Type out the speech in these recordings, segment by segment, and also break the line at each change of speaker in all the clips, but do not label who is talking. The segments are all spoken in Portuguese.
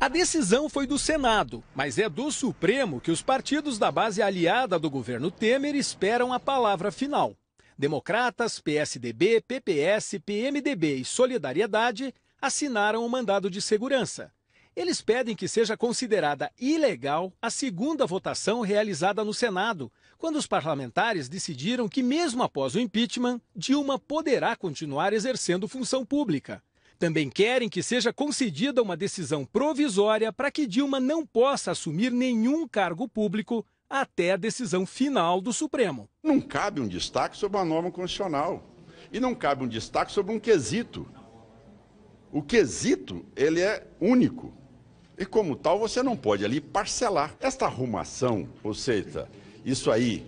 A decisão foi do Senado, mas é do Supremo que os partidos da base aliada do governo Temer esperam a palavra final. Democratas, PSDB, PPS, PMDB e Solidariedade assinaram o mandado de segurança. Eles pedem que seja considerada ilegal a segunda votação realizada no Senado, quando os parlamentares decidiram que, mesmo após o impeachment, Dilma poderá continuar exercendo função pública. Também querem que seja concedida uma decisão provisória para que Dilma não possa assumir nenhum cargo público até a decisão final do Supremo.
Não cabe um destaque sobre uma norma constitucional. E não cabe um destaque sobre um quesito. O quesito, ele é único. E como tal, você não pode ali parcelar. Esta arrumação, ou seja, isso aí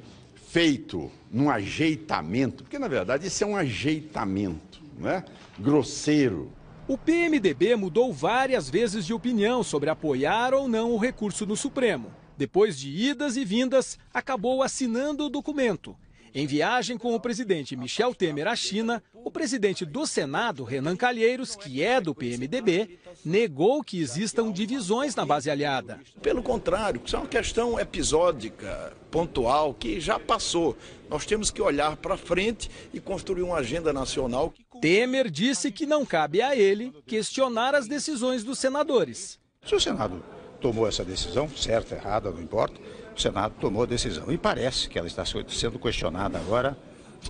feito num ajeitamento, porque na verdade isso é um ajeitamento, não é? Grosseiro,
o PMDB mudou várias vezes de opinião sobre apoiar ou não o recurso no Supremo. Depois de idas e vindas, acabou assinando o documento. Em viagem com o presidente Michel Temer à China, o presidente do Senado, Renan Calheiros, que é do PMDB, negou que existam divisões na base aliada.
Pelo contrário, isso é uma questão episódica, pontual, que já passou. Nós temos que olhar para frente e construir uma agenda nacional.
Temer disse que não cabe a ele questionar as decisões dos senadores.
Se o Senado tomou essa decisão, certa, errada, não importa, o Senado tomou a decisão. E parece que ela está sendo questionada agora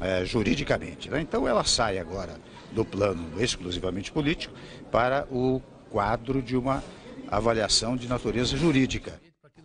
é, juridicamente. Né? Então ela sai agora do plano exclusivamente político para o quadro de uma avaliação de natureza jurídica.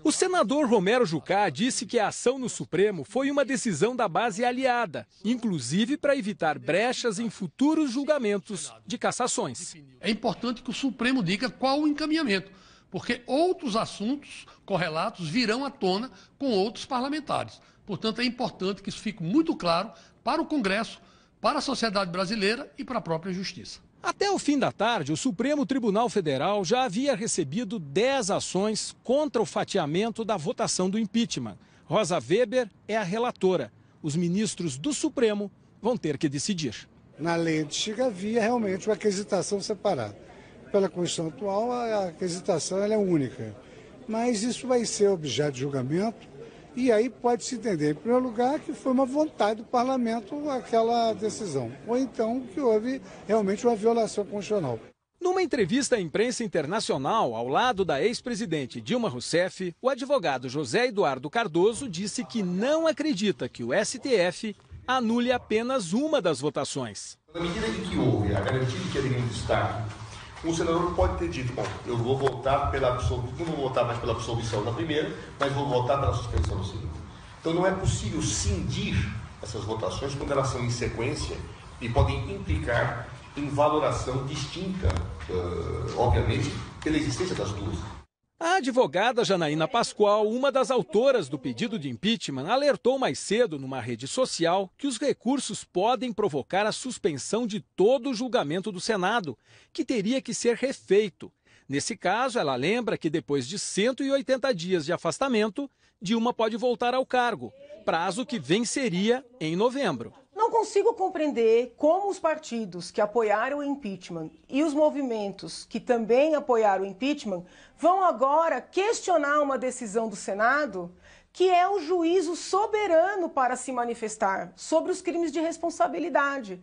O senador Romero Jucá disse que a ação no Supremo foi uma decisão da base aliada, inclusive para evitar brechas em futuros julgamentos de cassações.
É importante que o Supremo diga qual o encaminhamento porque outros assuntos correlatos virão à tona com outros parlamentares. Portanto, é importante que isso fique muito claro para o Congresso, para a sociedade brasileira e para a própria Justiça.
Até o fim da tarde, o Supremo Tribunal Federal já havia recebido 10 ações contra o fatiamento da votação do impeachment. Rosa Weber é a relatora. Os ministros do Supremo vão ter que decidir.
Na lei antiga havia realmente uma aquisitação separada pela Constituição atual, a aquisitação é única. Mas isso vai ser objeto de julgamento e aí pode-se entender, em primeiro lugar, que foi uma vontade do parlamento aquela decisão, ou então que houve realmente uma violação constitucional.
Numa entrevista à imprensa internacional, ao lado da ex-presidente Dilma Rousseff, o advogado José Eduardo Cardoso disse que não acredita que o STF anule apenas uma das votações.
Na medida em que houve a garantia de que haveria um destaque o senador pode ter dito, bom, eu vou votar pela absolvição, não vou votar mais pela absolvição da primeira, mas vou votar pela suspensão da segunda. Então não é possível cindir essas votações quando elas são em sequência e podem implicar em valoração distinta, uh, obviamente, pela existência das duas.
A advogada Janaína Pascoal, uma das autoras do pedido de impeachment, alertou mais cedo numa rede social que os recursos podem provocar a suspensão de todo o julgamento do Senado, que teria que ser refeito. Nesse caso, ela lembra que depois de 180 dias de afastamento, Dilma pode voltar ao cargo, prazo que venceria em novembro.
Consigo compreender como os partidos que apoiaram o impeachment e os movimentos que também apoiaram o impeachment vão agora questionar uma decisão do Senado que é o juízo soberano para se manifestar sobre os crimes de responsabilidade,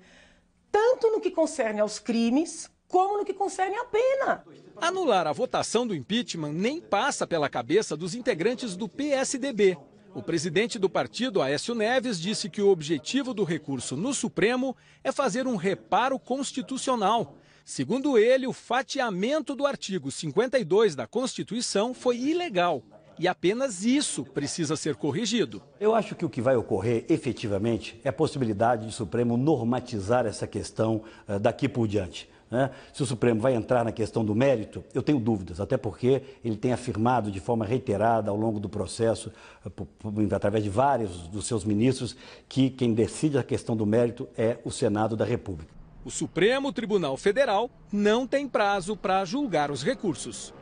tanto no que concerne aos crimes como no que concerne à pena.
Anular a votação do impeachment nem passa pela cabeça dos integrantes do PSDB, o presidente do partido, Aécio Neves, disse que o objetivo do recurso no Supremo é fazer um reparo constitucional. Segundo ele, o fatiamento do artigo 52 da Constituição foi ilegal. E apenas isso precisa ser corrigido.
Eu acho que o que vai ocorrer efetivamente é a possibilidade de Supremo normatizar essa questão uh, daqui por diante. Né? Se o Supremo vai entrar na questão do mérito, eu tenho dúvidas, até porque ele tem afirmado de forma reiterada ao longo do processo, eh, através de vários dos seus ministros, que quem decide a questão do mérito é o Senado da República.
O Supremo Tribunal Federal não tem prazo para julgar os recursos.